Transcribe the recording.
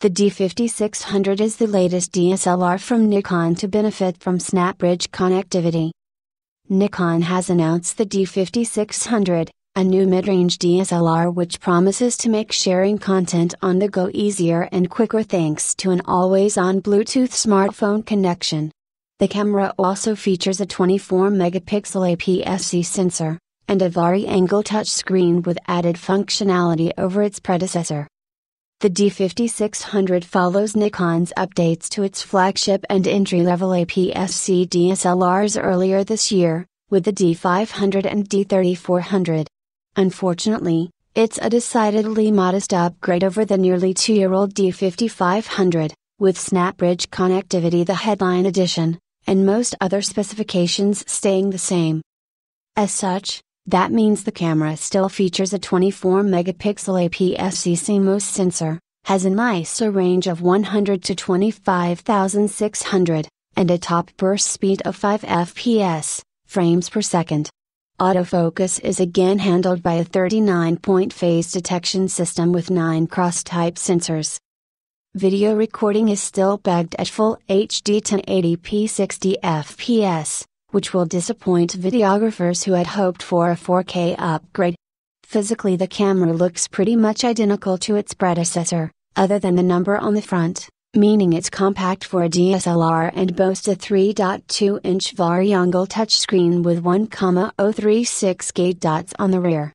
The D5600 is the latest DSLR from Nikon to benefit from SnapBridge connectivity. Nikon has announced the D5600, a new mid-range DSLR which promises to make sharing content on the go easier and quicker thanks to an always-on Bluetooth smartphone connection. The camera also features a 24 megapixel APS-C sensor, and a vari-angle touchscreen with added functionality over its predecessor. The D5600 follows Nikon's updates to its flagship and entry-level APS-C DSLRs earlier this year, with the D500 and D3400. Unfortunately, it's a decidedly modest upgrade over the nearly two-year-old D5500, with SnapBridge connectivity the headline edition, and most other specifications staying the same. As such, that means the camera still features a 24 megapixel APS-C CMOS sensor, has an ISO range of 100 to 25600, and a top burst speed of 5 fps, frames per second. Autofocus is again handled by a 39 point phase detection system with 9 cross type sensors. Video recording is still pegged at full HD 1080p 60 fps, which will disappoint videographers who had hoped for a 4K upgrade. Physically, the camera looks pretty much identical to its predecessor, other than the number on the front, meaning it's compact for a DSLR and boasts a 3.2 inch vari-angle touchscreen with 1,036 gate dots on the rear.